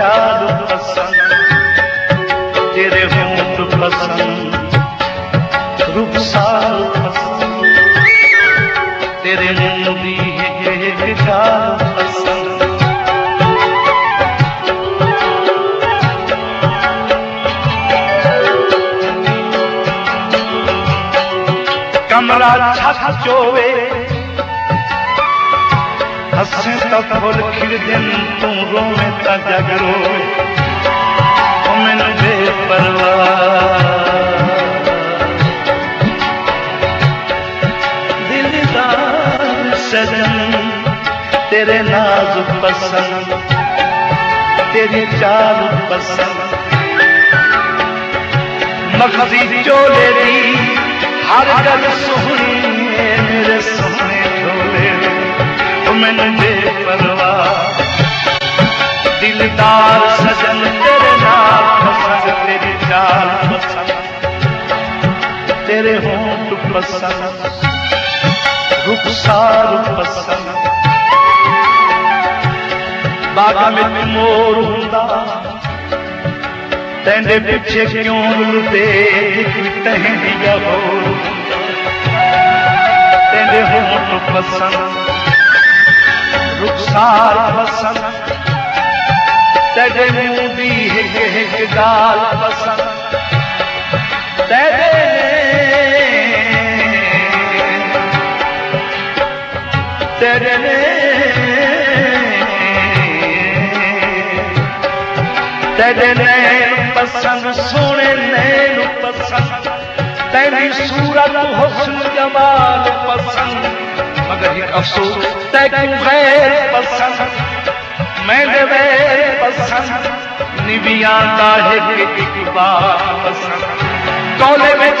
चाल पसंद, तेरे होंठ पसंद रुखसार पसंद, तेरे एक गाल पसंद। कमरा छत चोवे हसे तो फुल खिल दिन तू रोवे ता जग तेरे नाज पसंद, तेरी चाल पसंद। मखजी चोले हर गल सोहनी है मेरे सोहने चोले। मैनू ਦਿਲਦਾਰ ਸਜਨ ਤੇਰੇ ਨਾਲ ਪਸੰਦ ਤੇਰੀ ਚਾਲ ਪਸੰਦ। ਤੇਰੇ ਹੋਂਠ ਪਸੰਦ। ਰੁਖਸਾਰ ਪਸੰਦ। ਬਾਗਾਂ ਵਿੱਚ ਮੋਰ ਹੁੰਦਾ। ਤੈਂਦੇ ਪਿੱਛੇ ਕਿਉਂ ਲੁੱਟੇ? ਇੱਕ ਟਹਿੰਡੀਆ ਹੋਰ ਤੈਂਦੇ ਹੋਂਠ ਪਸੰਦ। ਰੁਖਸਾਰ ਪਸੰਦ। तेरे पसंद। तेरे तेरे तेरे पसंद, सोने नैन पसंद। तेरी सूरत, हुस्न जमाल पसंद। मगर एक अफसोस तैकू गैर पसंद। मैं वैर कॉलेज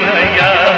माईया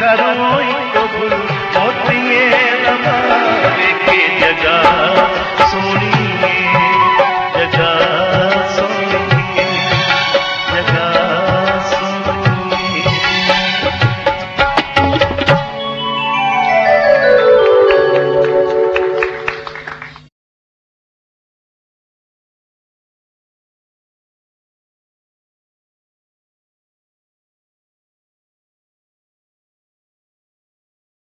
घरों